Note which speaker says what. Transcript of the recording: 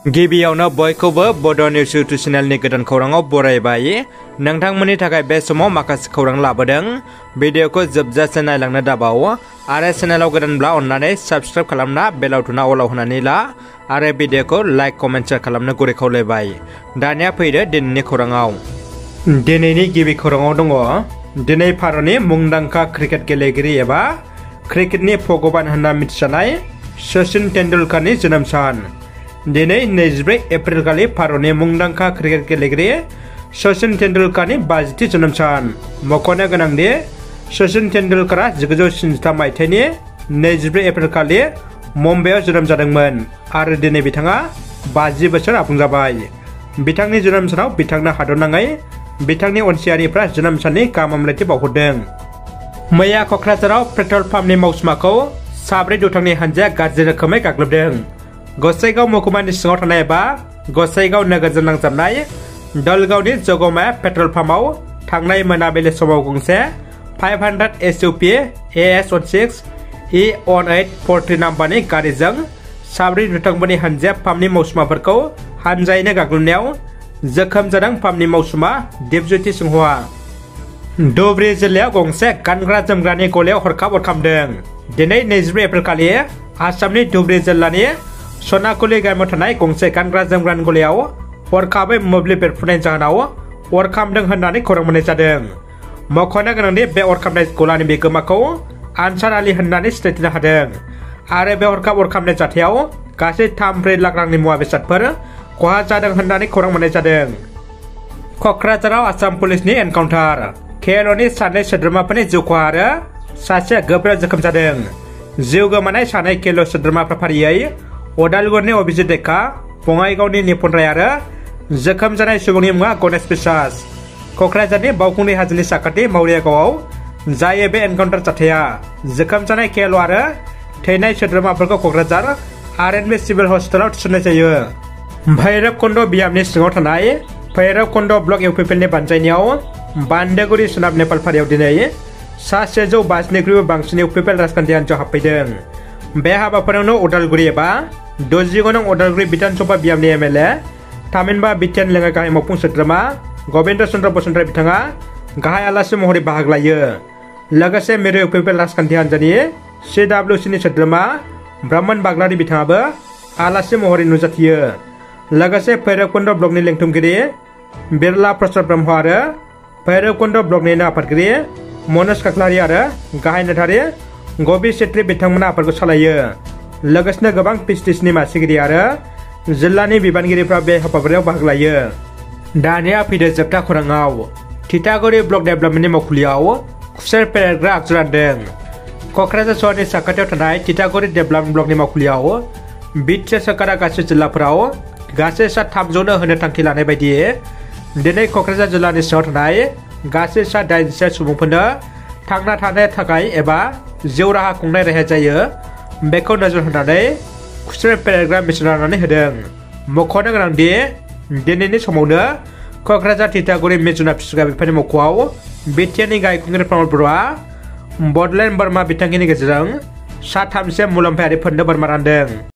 Speaker 1: गिबियावनो बयखौबो बड' news YouTube चेनेलनि गोदान खौराङाव बरायबाय। नोंथांमोननि थाखाय बे समाव माखासे खौरां लाबोदों। भिडिअखौ जोबजासे नायलांनो दाबाव। आरो चेनेलाव गोदानब्ला अन्नानै साबस्क्राइब खालामना बेलाव थुना अलाव होनानै ला। आरो भिडिअखौ लाइक, कमेन्ट, शेयार खालामनो गुरै खावलायबाय। दानिया फैदो दिनैनि खौराङाव। दिनैनि गिबि खौराङाव दङ। दिनै भारतनि मुंदांखा क्रिकेट गेलेगिरि एबा क्रिकेटनि भगबान होनना मिथिजानाय सचिन तेन्दुलकारनि जोनोम सान। दिनै नैजिब्रै एप्रिल खालि भारतनि मुंदांखा क्रिकेट गेलेगिरि सचिन तेन्दुलकारनि बाजिथि जोनोम सान। मख'नो गोनांदि सचिन तेन्दुलकारा जिगुजौ स्निजिथाम मायथाइनि नैजिब्रै एप्रिल खालि मुम्बाइआव जोनोम जादोंमोन आरो दिनै बिथाङा बाजि बोसोर आबुं जाबाय बिथांनि जोनोम सानाव बिथांनो हादरनाङै बिथांनि अनसियारिफ्रा जोनोम साननि गाहाम हामलायथि बावहरदों। मैया क'क्राझाराव पेट्रल पाम्पनि मावसुमाखौ साब्रै दुथांनि हानजाया गाज्रि रोखोमै गाग्लोबदों। गसाइगाव महकुमानि सिङाव थानाय एबा गसाइगाव नोगोरजों नांजाबनाय दलगावनि जगमाया पेट्रल पाम्पआव थांनाय मोनाबिलि समाव गंसे 500 एसइउपि एएस अन सिक्स इ अन ओइट फर नाम्बारनि गारिजों साब्रै दुथांफोरनि हानजाया पाम्पनि मावसुमाफोरखौ हानजायैनो गाग्लोबनायाव जोखोम जादों पाम्पनि मावसुमा दिपज्योति सिंहआ। धुबरी जिल्लायाव गंसे गानग्रा जोमग्रानि गलायाव हरखाब अर खामदों। दिनै नैजिब्रै एप्रिल आसामनि धुबरी जिल्लानि सनाकुलि गामियाव थानाय गंसे गानग्रा जोमग्रानि गलायाव हरखाबै मोब्लिब बेरफ्रुनाय जाहोनाव अर खामदों होननानै खौरां मोननाय जादों मख'नो गोनांदि बे अर खामनाय गलानि बिगोमाखौ आनसार आलि होननानै सिनायथिनो हादों आरो बे हरखाब अर खामनाय जाथायाव गासै थाम ब्रै लाख रांनि मुवा बेसादफोर खहा जादों होननानै खौरां मोननाय जादों क'क्राझाराव आसाम पुलिसनि एनकाउन्टार केएलअनि सानै सोद्रोमाफोरनि जिउ खहा आरो सासेया गोब्राब जोखोम जादों जिउ गोमानाय सानै केल' सोद्रोमाफ्रा फारियै अदालगुरिनि अभिजित डेका बङाइगावनि निपुन राय आरो जोखोम जानाय सुबुंनि मुङा गणेश बिश्वास क'क्राझारनि बावखुंग्रि हाजोनि साखाथि मावरियागावआव जायो बे एनकाउन्टार जाथाया जोखोम जानाय केल' आरो थैनाय सोद्रोमाफोरखौ Kokrajhar R N B civil हस्पिटालाव थिसननाय जायो भैरब कुन्द बियामनि सिङाव थानाय भैरब कुन्द ब्लक इउ पि पि एलनि बानजायनायाव बान्दोगुरि सोनाब नेपालफारियाव दिनै सा सेजौ बाजिनिख्रुइबो बांसिन इउ पि पि एल राजखान्थि हान्जायाव हाबफैदों बे हाबाफारियावनो उदालगुरि एबा द'जिगु उदालगुरि बिधानसभा बियामनि एम एल ए थामहिनबा बिटिएन लेङाइ गाहाय मावफुं सोद्रोमा गबिन्द चन्द्र बसुमतारी बिथाङा गाहाय आलासि महरै बाहागो लायो। लोगोसे मिरु इउ पि पि एल राजखान्थि हान्जानि सि डाब्लिउ सिनि सोद्रोमा ब्राह्मण बाग्लारि बिथाङाबो आलासि महरै नुजाथियो। लोगोसे भैरबकुन्द ब्लकनि लेंथुमगिरि, बिरला प्रसाद ब्रह्म आरो भैरबकुन्द ब्लकनिनो आफादगिरि, मनज काख्लारि आरो गाहाय नेतारि गबि सेट्रि बिथांमोना आफादखौ सालायो। लोगोसेनो गोबां पिसटिसनि मासिगिरि आरो जिल्लानि बिबानगिरिफ्रा बे हाबाफारियाव बाहागो लायो। दानिया फैदो जोबथा खौराङाव। थिथागुरि ब्लक डेभेलपमेन्टनि मावखुलियाव खुसेर फेरेरग्रा आगजु रानदों। क'क्राझार सहरनि साखाथियाव थानाय थिथागुरि डेभेलपमेन्ट ब्लकनि मावखुलियाव बिटिए सरकारा गासै जिल्लाफोराव गासै सा थामजौनो होनो थांखि लानाय बायदियै दिनै क'क्राझार जिल्लानि सिङाव थानाय गासै सा दाइनजिसे सुबुंफोरनो थांना थानो थाखाय एबा जिउ राहा खुंनाय रेहाय जायो। बेखौ नोजोर होनानै खुसेर फेरेरग्रा मेचिन राननानै होदों मख'नो गोनांदि दिनैनि समावनो क'क्राझार थिथागुरि मिजुना फिसिग्रा बिफाननि मावख'आव बिटिएनि गाहाय खुंगिरि प्रमद बर'आ बडलेण्ड बोरमा बिथांखिनि गेजेरजों सा थामजिसे मुलाम्फायारिफोरनो बोरमा रानदों